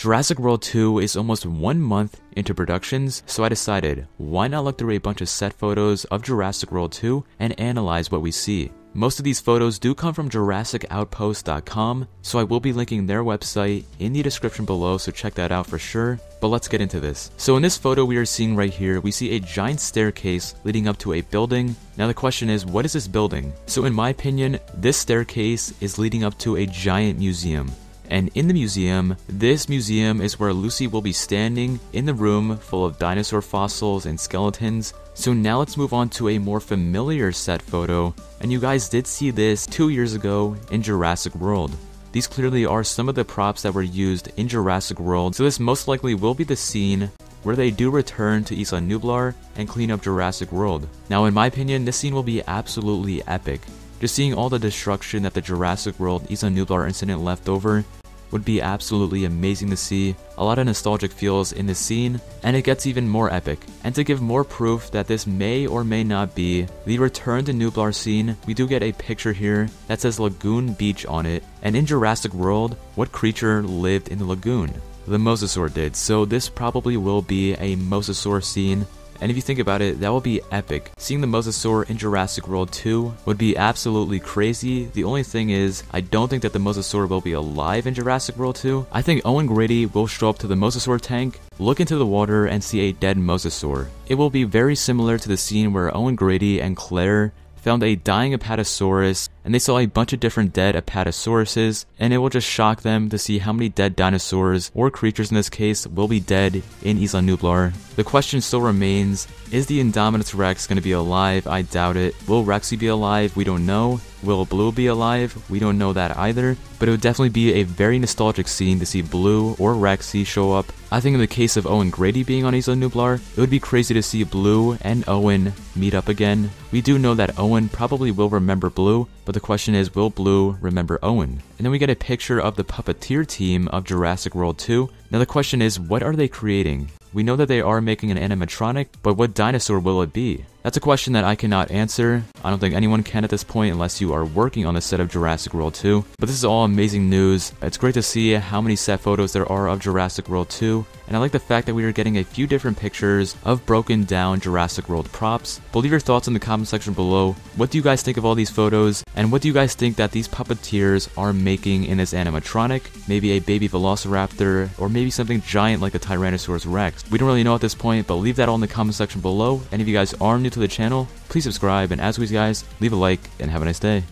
Jurassic World 2 is almost one month into productions, so I decided, why not look through a bunch of set photos of Jurassic World 2 and analyze what we see. Most of these photos do come from JurassicOutpost.com, so I will be linking their website in the description below, so check that out for sure. But let's get into this. So in this photo we are seeing right here, we see a giant staircase leading up to a building. Now the question is, what is this building? So in my opinion, this staircase is leading up to a giant museum. And in the museum, this museum is where Lucy will be standing in the room full of dinosaur fossils and skeletons. So now let's move on to a more familiar set photo. And you guys did see this two years ago in Jurassic World. These clearly are some of the props that were used in Jurassic World, so this most likely will be the scene where they do return to Isla Nublar and clean up Jurassic World. Now in my opinion, this scene will be absolutely epic. Just seeing all the destruction that the Jurassic World Isla Nublar incident left over would be absolutely amazing to see, a lot of nostalgic feels in this scene, and it gets even more epic. And to give more proof that this may or may not be the return to Nublar scene, we do get a picture here that says Lagoon Beach on it, and in Jurassic World, what creature lived in the lagoon? The Mosasaur did, so this probably will be a Mosasaur scene and if you think about it, that would be epic. Seeing the Mosasaur in Jurassic World 2 would be absolutely crazy. The only thing is, I don't think that the Mosasaur will be alive in Jurassic World 2. I think Owen Grady will show up to the Mosasaur tank, look into the water, and see a dead Mosasaur. It will be very similar to the scene where Owen Grady and Claire found a dying Apatosaurus, and they saw a bunch of different dead Apatosauruses, and it will just shock them to see how many dead dinosaurs, or creatures in this case, will be dead in Isla Nublar. The question still remains, is the Indominus Rex going to be alive? I doubt it. Will Rexy be alive? We don't know. Will Blue be alive? We don't know that either, but it would definitely be a very nostalgic scene to see Blue or Rexy show up. I think in the case of Owen Grady being on Isla Nublar, it would be crazy to see Blue and Owen meet up again. We do know that Owen probably will remember Blue, but the question is, will Blue remember Owen? And then we get a picture of the puppeteer team of Jurassic World 2. Now the question is, what are they creating? We know that they are making an animatronic, but what dinosaur will it be? That's a question that I cannot answer. I don't think anyone can at this point unless you are working on the set of Jurassic World 2. But this is all amazing news. It's great to see how many set photos there are of Jurassic World 2. And I like the fact that we are getting a few different pictures of broken down Jurassic World props. But leave your thoughts in the comment section below. What do you guys think of all these photos? And what do you guys think that these puppeteers are making in this animatronic? Maybe a baby velociraptor, or maybe something giant like a Tyrannosaurus Rex. We don't really know at this point, but leave that all in the comment section below. And if you guys are new to the channel, please subscribe, and as always guys, leave a like, and have a nice day.